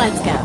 Let's go.